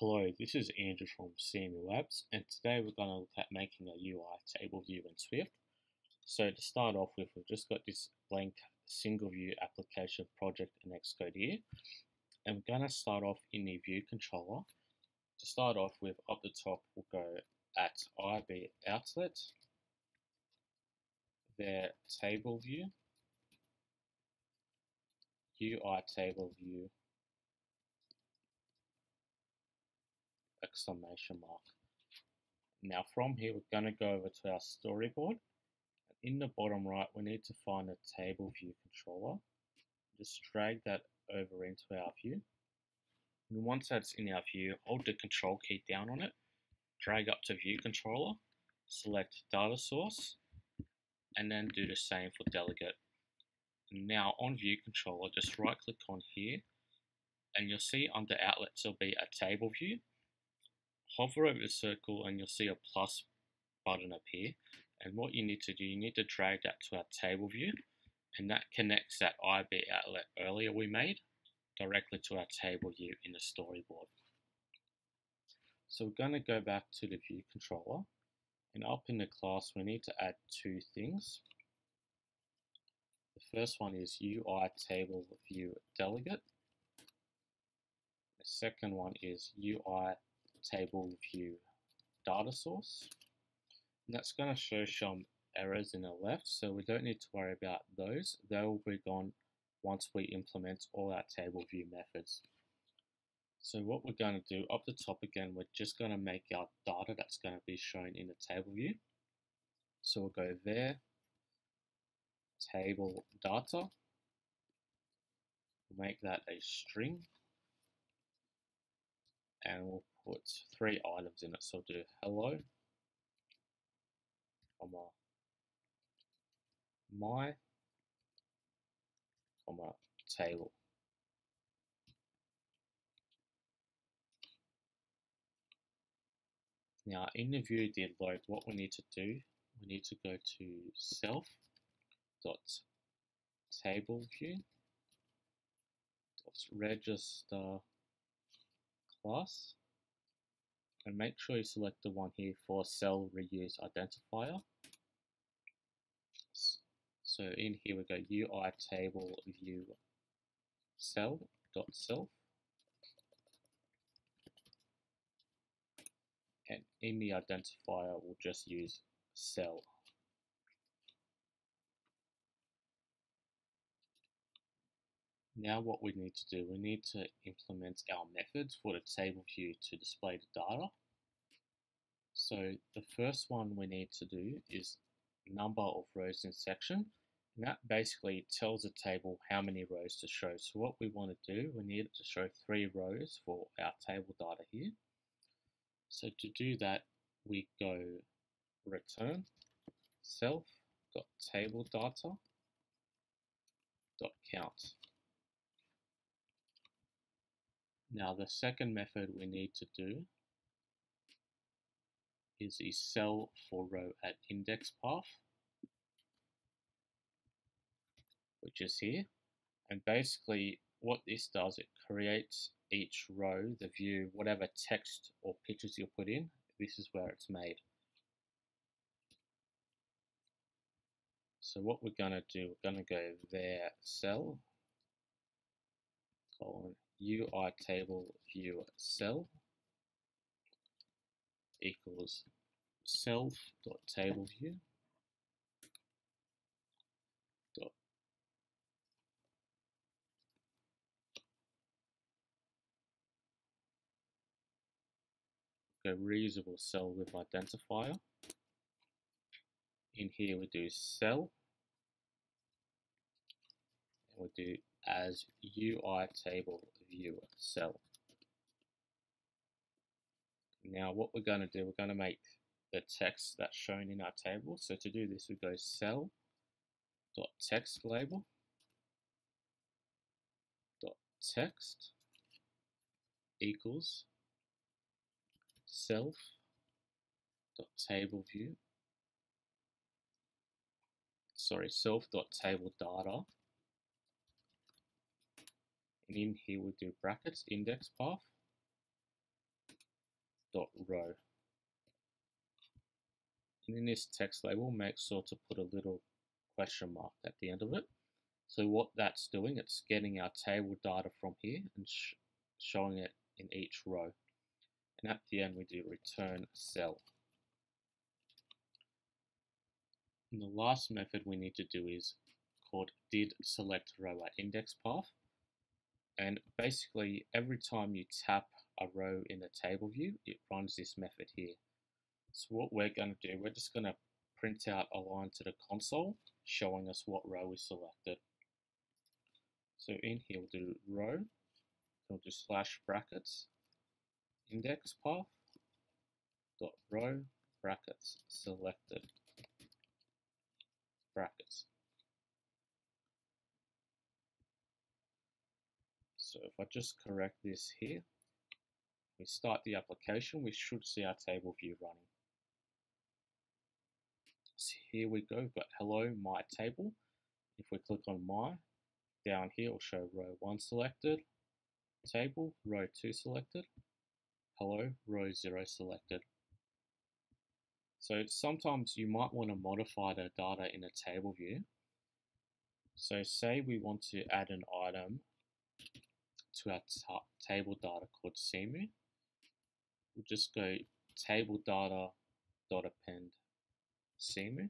Hello, this is Andrew from Seemu Labs, and today we're going to look at making a UI table view in Swift. So to start off with, we've just got this blank single view application project in Xcode here, and we're going to start off in the view controller. To start off with, up the top, we'll go at IB outlet, their table view, UI table view, exclamation mark. Now from here we're going to go over to our storyboard. In the bottom right we need to find a table view controller. Just drag that over into our view. And once that's in our view, hold the control key down on it, drag up to view controller, select data source, and then do the same for delegate. Now on view controller, just right click on here, and you'll see under outlets there'll be a table view hover over the circle and you'll see a plus button appear. And what you need to do, you need to drag that to our table view and that connects that IB outlet earlier we made directly to our table view in the storyboard. So we're going to go back to the view controller and up in the class we need to add two things. The first one is UI table view delegate. The second one is UI table view data source. And that's going to show some errors in the left, so we don't need to worry about those. They will be gone once we implement all our table view methods. So what we're going to do, up the top again, we're just going to make our data that's going to be shown in the table view. So we'll go there, table data, we'll make that a string, and we'll put three items in it. So I'll do hello, comma, my, comma, table. Now in the view did load, what we need to do, we need to go to self dot table view dot register class and make sure you select the one here for cell reuse identifier. So in here we go UI table view cell dot self and in the identifier we'll just use cell Now what we need to do, we need to implement our methods for the table view to display the data. So the first one we need to do is number of rows in section. And that basically tells the table how many rows to show. So what we want to do, we need to show three rows for our table data here. So to do that, we go return self table data dot count. Now the second method we need to do is the cell for row at index path, which is here. And basically what this does, it creates each row, the view, whatever text or pictures you put in, this is where it's made. So what we're going to do, we're going to go there cell, colon UI table view cell equals self dot table view dot go reusable cell with identifier. In here we do cell and we do as UI table view cell. Now what we're going to do, we're going to make the text that's shown in our table. So to do this, we go cell dot text label dot text equals self dot table view sorry self dot table data in here we do brackets index path dot row. And in this text label, make sure to put a little question mark at the end of it. So what that's doing, it's getting our table data from here and sh showing it in each row. And at the end, we do return cell. And the last method we need to do is called did select row at index path. And basically, every time you tap a row in the table view, it runs this method here. So what we're going to do, we're just going to print out a line to the console showing us what row we selected. So in here we'll do row, we'll do slash brackets, index path, dot row, brackets, selected, brackets. So if I just correct this here, we start the application, we should see our table view running. So here we go, we've got hello, my table. If we click on my, down here will show row 1 selected, table, row 2 selected, hello, row 0 selected. So sometimes you might want to modify the data in a table view. So say we want to add an item to our table data called Seemu. We'll just go table data dot append Seemu.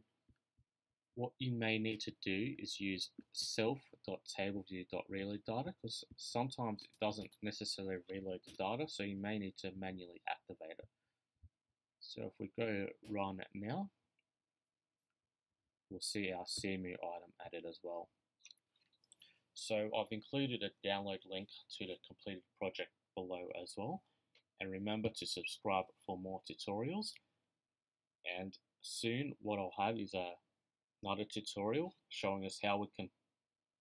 What you may need to do is use self.tableview.reload data because sometimes it doesn't necessarily reload the data, so you may need to manually activate it. So if we go run it now, we'll see our Seemu item added as well. So I've included a download link to the completed project below as well. And remember to subscribe for more tutorials. And soon what I'll have is a, another tutorial showing us how we can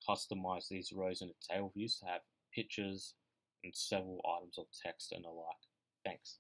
customize these rows in the table views to have pictures and several items of text and the like. Thanks.